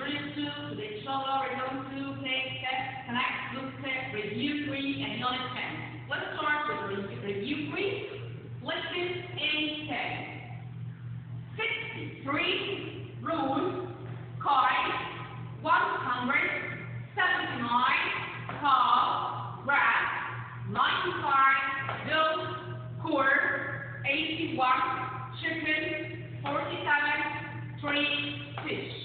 Dream Tube, the Cholo, Renom Tube, Next set, Connect, Look set, Review Free, and Knowledge Test. Let's start with Review Free. Listen A10? 63 rune, coin, 179, call, grab, 95, bill, core, 81, chicken, 47, 3, fish.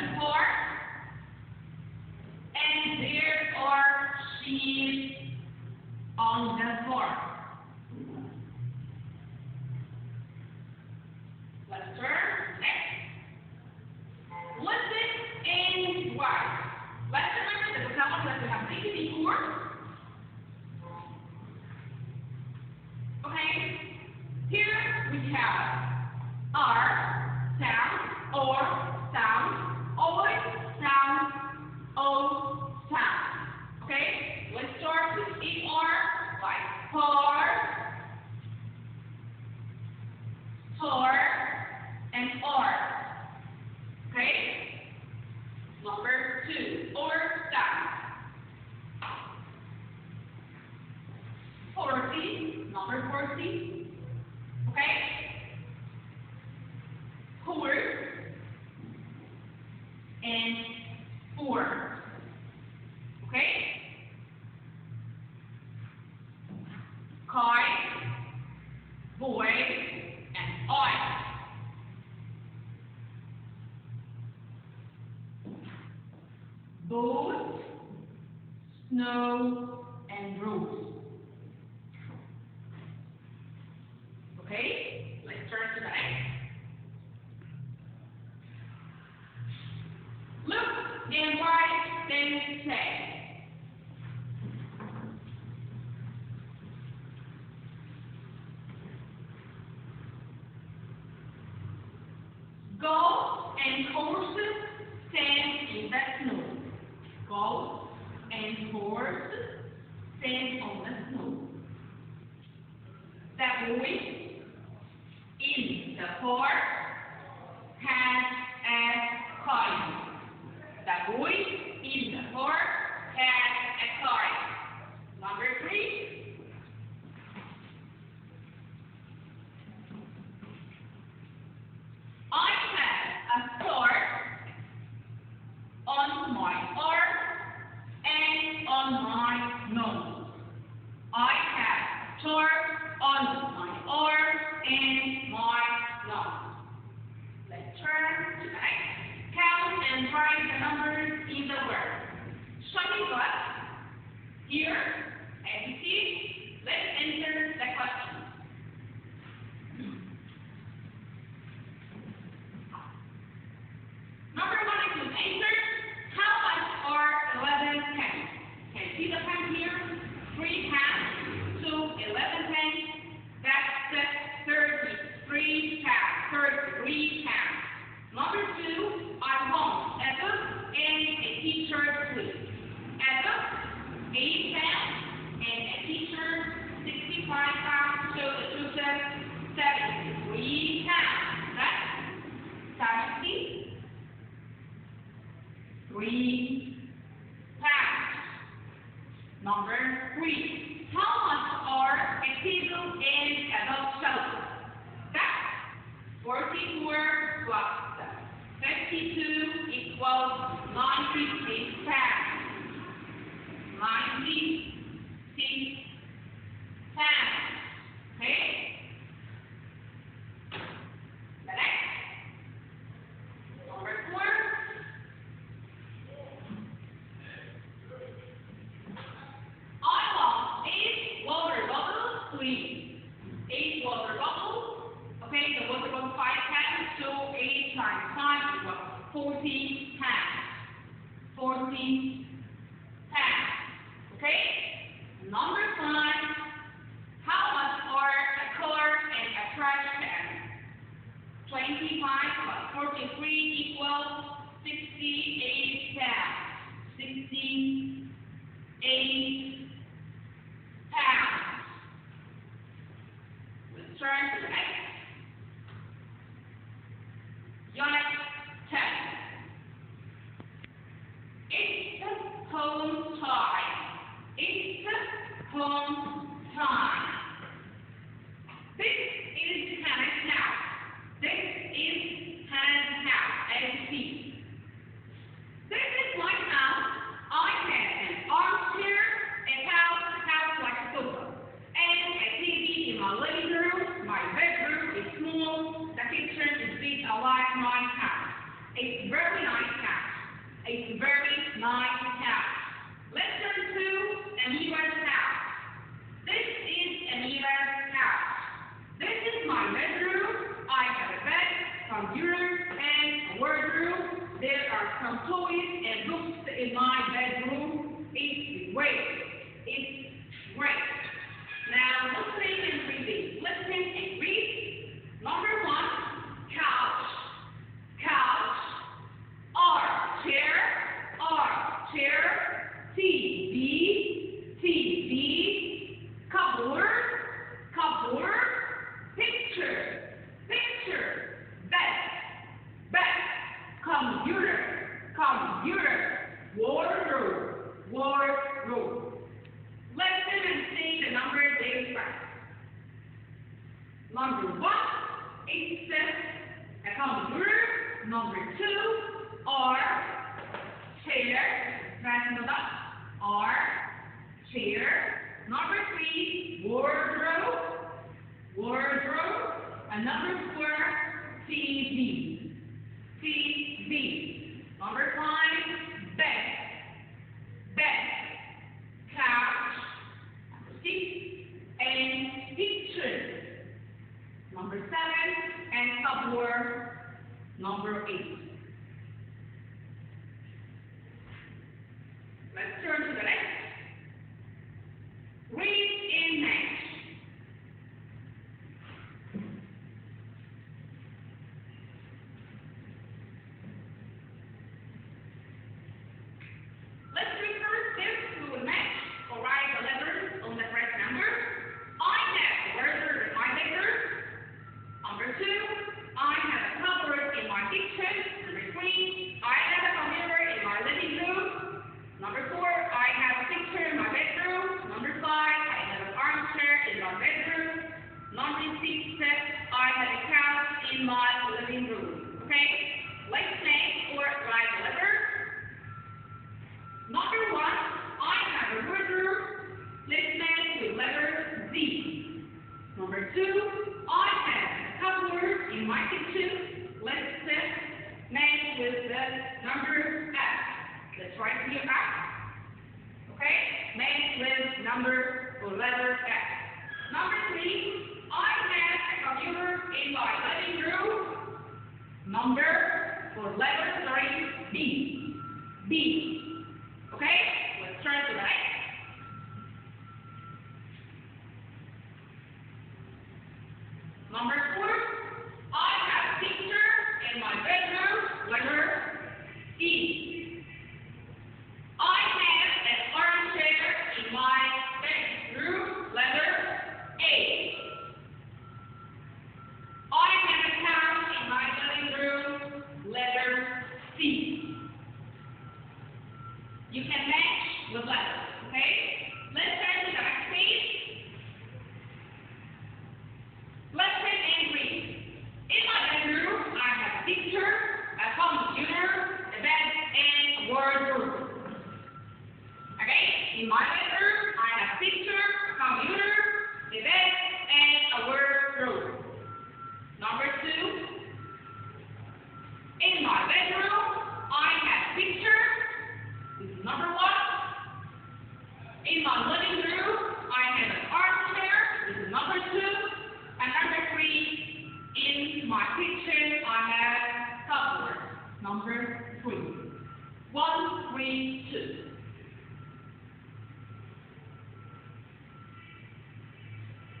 Four. A Number one, except account Number two, or chair, right or chair. Number three, wardrobe, wardrobe. And number four, TV, TV. Number five, bed, bed. couch, seat, and picture number 7, and subword number 8. Let's turn to the next. Read in number F. Let's write here F. Okay? Make with number or letter F. Number three, I have a computer in my living room. Number for letter three, B. B. Okay? Let's turn to the right. Number four.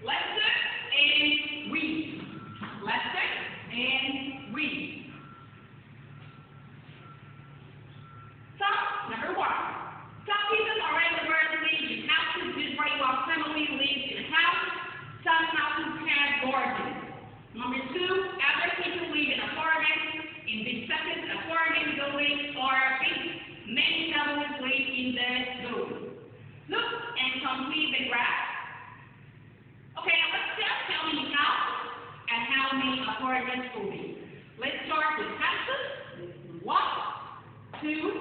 Let's do it. me a movie. Let's start with taxes. One, two,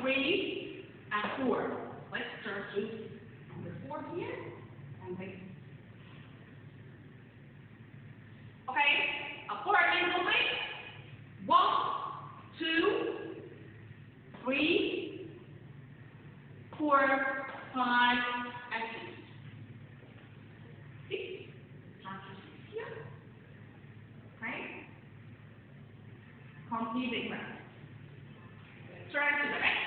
three, and four. Let's start with number four here. And this. Okay, a Tory movie. One, two, three, four, five, complete segment. Try to the right.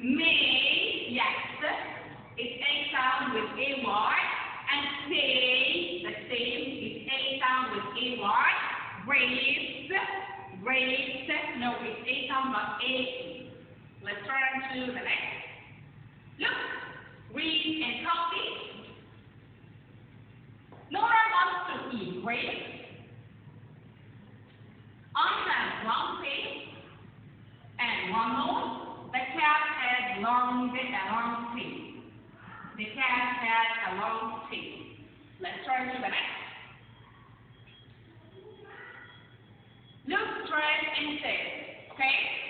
May, yes, is A sound with A word. And say, the same, is A sound with A word. Raised, raised, no, it's A sound with A. Let's turn to the next. Look, read and copy. Nora wants to eat grapes. On the one face and one nose. The cat had long, a long tail. The cat had a long tail. Let's turn to the next. Look straight and say, okay?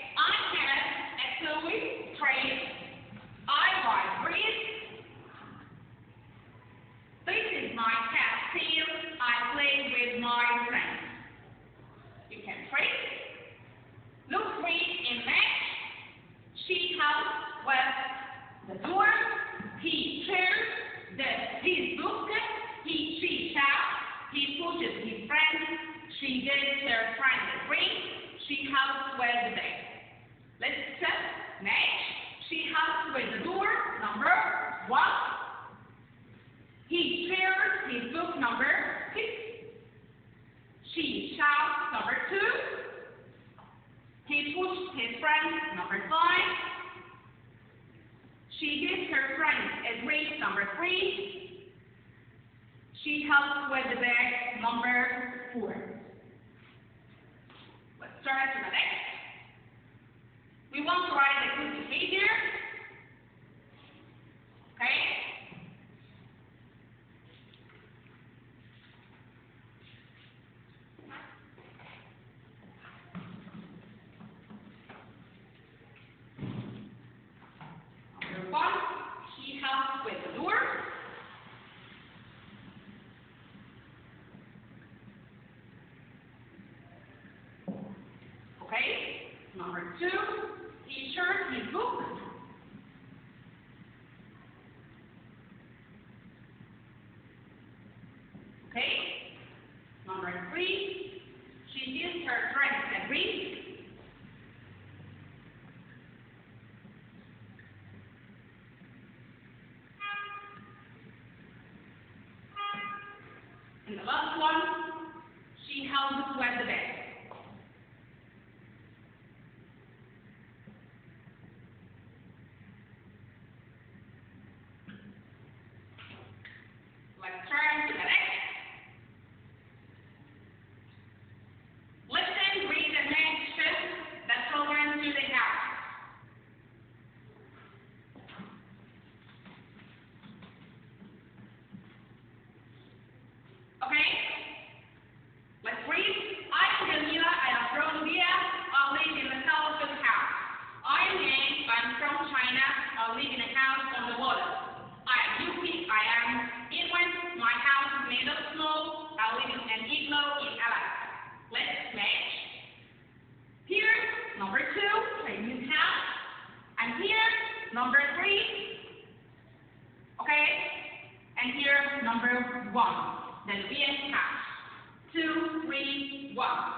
with the bag number four. Let's start to the next. We want to write the good behavior. Okay? two, t-shirt, he one. Then we have two, three, one.